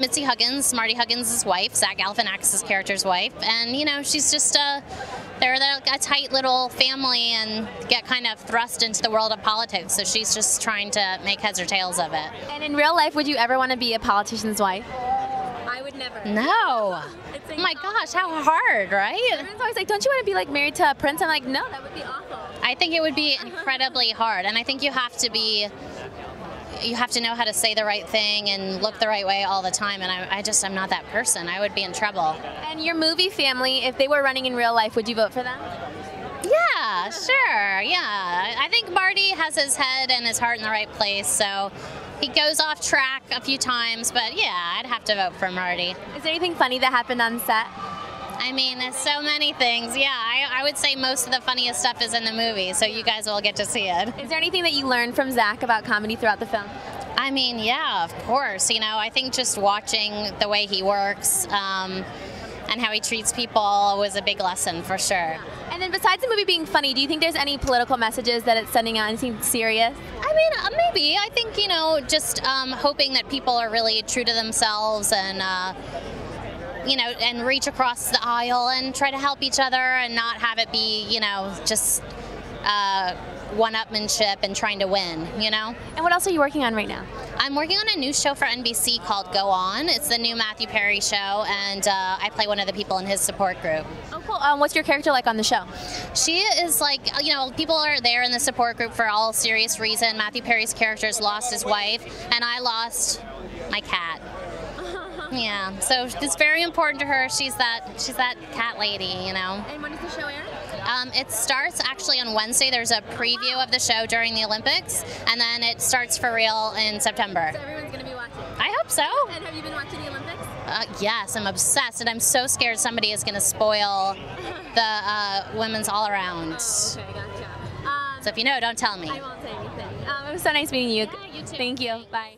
Mitzi Huggins, Marty Huggins' wife, Zach Galifianakis' character's wife, and you know she's just a they're, they're a tight little family and get kind of thrust into the world of politics. So she's just trying to make heads or tails of it. And in real life, would you ever want to be a politician's wife? I would never. No. Oh my gosh, how hard, right? Everyone's always like, don't you want to be like married to a prince? I'm like, no, that would be awful. I think it would be incredibly hard, and I think you have to be you have to know how to say the right thing and look the right way all the time. And I, I, just, I'm not that person. I would be in trouble. And your movie family, if they were running in real life, would you vote for them? Yeah, sure. Yeah. I think Marty has his head and his heart in the right place. So he goes off track a few times, but yeah, I'd have to vote for Marty. Is there anything funny that happened on set? I mean, there's so many things. Yeah, I, I, would say most of the funniest stuff is in the movie, so you guys will get to see it. Is there anything that you learned from Zach about comedy throughout the film? I mean, yeah, of course. You know, I think just watching the way he works um, and how he treats people was a big lesson for sure. And then, besides the movie being funny, do you think there's any political messages that it's sending out? Anything serious? I mean, uh, maybe. I think you know, just um, hoping that people are really true to themselves and. Uh, you know, and reach across the aisle and try to help each other and not have it be, you know, just uh, one-upmanship and trying to win, you know? And what else are you working on right now? I'm working on a new show for NBC called Go On. It's the new Matthew Perry show, and uh, I play one of the people in his support group. Oh, cool. Um, what's your character like on the show? She is like, you know, people are there in the support group for all serious reason. Matthew Perry's character has lost his wife, and I lost my cat. Yeah, so it's very important to her. She's that she's that cat lady, you know. And when does the show air? Um, it starts actually on Wednesday. There's a preview of the show during the Olympics, and then it starts for real in September. So everyone's going to be watching? I hope so. And have you been watching the Olympics? Uh, yes, I'm obsessed, and I'm so scared somebody is going to spoil the uh, women's all around. Oh, okay, gotcha. Um, so if you know, don't tell me. I won't say anything. Um, it was so nice meeting you. Yeah, you too. Thank you. Bye.